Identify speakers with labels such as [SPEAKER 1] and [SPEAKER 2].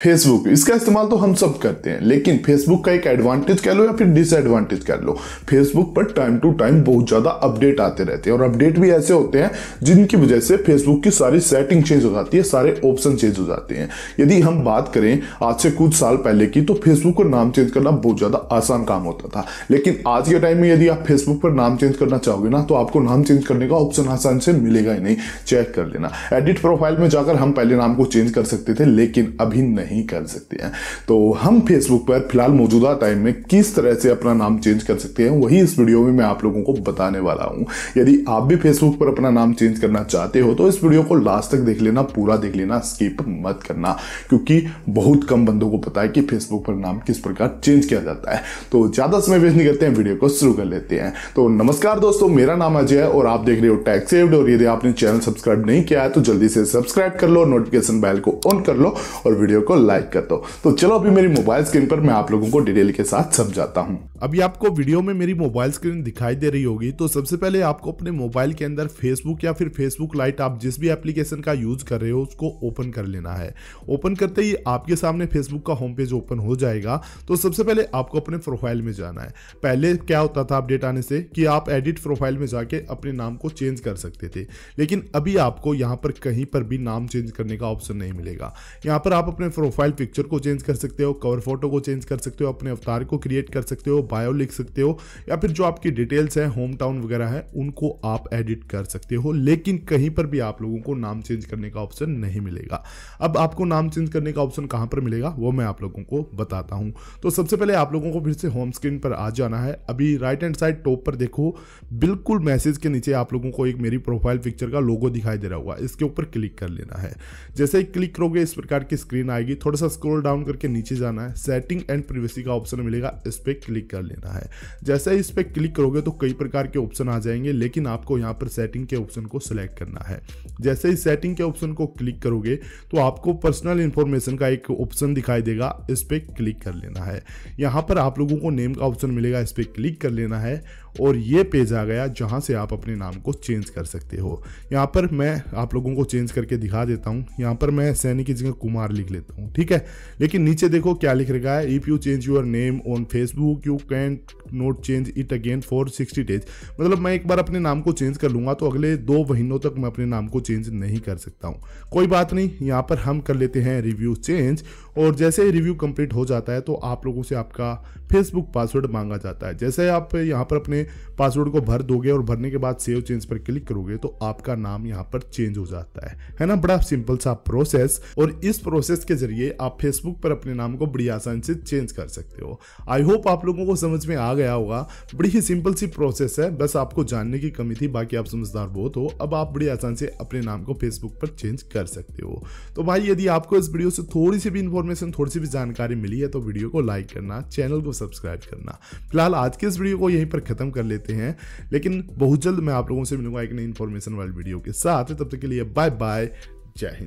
[SPEAKER 1] Facebook इसका इस्तेमाल तो हम सब करते हैं, लेकिन फेसबुक का एक एडवांटेज कह लो या फिर डिसएडवांटेज कह लो फेसबुक पर टाइम टू टाइम बहुत ज़्यादा अपडेट आते रहते हैं और अपडेट भी ऐसे होते हैं जिनकी वजह से फेसबुक की सारी सेटिंग चेंज हो जाती है, सारे ऑप्शन चेंज हो जाते हैं। यदि हम बात करें आज से कुछ साल पहले की तो फेसबुक पर नाम चेंज करना बहुत ज़्यादा आसान काम होता था। लेकिन आज के टाइम में यदि आप फेसबुक पर नाम चेंज करना चाहोगे ना तो आपको नाम चेंज करने का ऑप्शन आसान से मिलेगा ही नहीं। चेक कर लेना। एडिट प्रोफ़ाइल में जाकर हम पहले नाम को चेंज कर सकते थे, लेकिन अभी नहीं। कर सकते हैं। हैं तो हम फेसबुक पर फ़िलहाल मौजूदा टाइम में किस तरह से अपना नाम चेंज कर सकते हैं, वही इस वीडियो में मैं आप लोगों को बताने वाला हूँ। यदि आप भी फेसबुक पर अपना नाम चेंज करना चाहते हो तो इस वीडियो को लास्ट तक देख लेना, पूरा देख लेना स्किप मत करना, क्योंकि बहुत कम बंदों को पता है कि फेसबुक पर नाम किस प्रकार चेंज किया जाता है। तो ज़्यादा समय वेस्ट नहीं करते हैं वीडियो को शुरू कर लेते हैं। तो नमस्कार दोस्तों, मेरा नाम अजय है और आप देख रहे हो टैक्स सेव्ड और यदि आपने चैनल सब्सक्राइब नहीं किया है तो जल्दी से सब्सक्राइब कर लो नोटिफिकेशन बेल को ऑन कर लो और वीडियो को लाइक कर दो। तो चलो अभी मेरी मोबाइल स्क्रीन पर मैं आप लोगों को डिटेल के साथ समझाता हूँ।
[SPEAKER 2] अभी आपको वीडियो में मेरी मोबाइल स्क्रीन दिखाई दे रही होगी तो सबसे पहले आपको अपने मोबाइल के अंदर फेसबुक या फिर फेसबुक लाइट आप जिस भी एप्लीकेशन का यूज़ कर रहे हो, उसको ओपन कर लेना है। ओपन करते ही आपके सामने फेसबुक का होम पेज ओपन हो जाएगा तो सबसे पहले आपको अपने प्रोफ़ाइल में जाना है। पहले क्या होता था अपडेट आने से कि आप एडिट प्रोफ़ाइल में जाके अपने नाम को चेंज कर सकते थे, लेकिन अभी आपको यहाँ पर कहीं पर भी नाम चेंज करने का ऑप्शन नहीं मिलेगा। यहाँ पर आप अपने प्रोफ़ाइल पिक्चर को चेंज कर सकते हो कवर फ़ोटो को चेंज कर सकते हो, अपने अवतार को क्रिएट कर सकते हो बायो लिख सकते हो, या फिर जो आपकी डिटेल्स है होम टाउन वगैरह है, उनको आप एडिट कर सकते हो, लेकिन कहीं पर भी आप लोगों को नाम चेंज करने का ऑप्शन नहीं मिलेगा। अब आपको नाम चेंज करने का ऑप्शन कहाँ पर मिलेगा, वो मैं आप लोगों को बताता हूँ। तो सबसे पहले आप लोगों को फिर से होम स्क्रीन पर आ जाना है। अभी राइट हैंड साइड टॉप पर देखो, बिल्कुल मैसेज के नीचे आप लोगों को एक मेरी प्रोफ़ाइल पिक्चर का लोगो दिखाई दे रहा होगा, इसके ऊपर क्लिक कर लेना है। जैसे ही क्लिक करोगे, इस प्रकार की स्क्रीन आएगी थोड़ा सा स्क्रॉल डाउन करके नीचे जाना है। सेटिंग एंड प्रिवेसी का ऑप्शन मिलेगा, इस पर क्लिक कर लेना है। जैसे इस पर क्लिक करोगे तो कई प्रकार के ऑप्शन आ जाएँगे, लेकिन आपको यहाँ पर सेटिंग के ऑप्शन को सिलेक्ट करना है। जैसे ही सेटिंग के ऑप्शन को क्लिक करोगे तो आपको पर्सनल इंफॉर्मेशन का एक ऑप्शन दिखाई देगा, इस पर क्लिक कर लेना है। यहाँ पर आप लोगों को नेम का ऑप्शन मिलेगा, इस पर क्लिक कर लेना है। और ये पेज आ गया जहाँ से आप अपने नाम को चेंज कर सकते हो। यहाँ पर मैं आप लोगों को चेंज करके दिखा देता हूँ। यहाँ पर मैं सैनिक की जगह कुमार लिख लेता हूँ, ठीक है? लेकिन नीचे देखो क्या लिख रखा है। If you change your name on Facebook you can not change it again for sixty days मतलब मैं एक बार अपने नाम को चेंज कर लूँगा तो अगले दो महीनों तक मैं अपने नाम को चेंज नहीं कर सकता हूँ। कोई बात नहीं, यहाँ पर हम कर लेते हैं रिव्यू चेंज और जैसे ही रिव्यू कंप्लीट हो जाता है तो आप लोगों से आपका फेसबुक पासवर्ड मांगा जाता है। जैसे आप यहाँ पर अपने पासवर्ड को भर दोगे और भरने के बाद सेव चेंज पर क्लिक करोगे तो आपका नाम यहाँ पर चेंज हो जाता है। है ना? बड़ा सिंपल सा प्रोसेस। और इस प्रोसेस के ज़रिए आप फेसबुक पर अपने नाम को बड़ी आसानी से चेंज कर सकते हो। आई होप आप लोगों को समझ में आ गया होगा। बड़ी ही सिंपल सी प्रोसेस है। बस आपको जानने की कमी थी, बाकी आप समझदार बहुत हो। अब आप बड़ी आसानी से अपने नाम को फेसबुक पर चेंज कर सकते हो। तो भाई, यदि आपको इस वीडियो से थोड़ी सी भी इंफॉर्मेशन थोड़ी सी भी जानकारी मिली है तो वीडियो को लाइक करना, चैनल को सब्सक्राइब करना। फ़िलहाल आज के इस वीडियो को यहीं पर खत्म कर लेते हैं। लेकिन बहुत जल्द मैं आप लोगों से मिलूँगा एक नई इन्फॉर्मेशन वाली वीडियो के साथ। तब तक के लिए बाय बाय जय हिंद।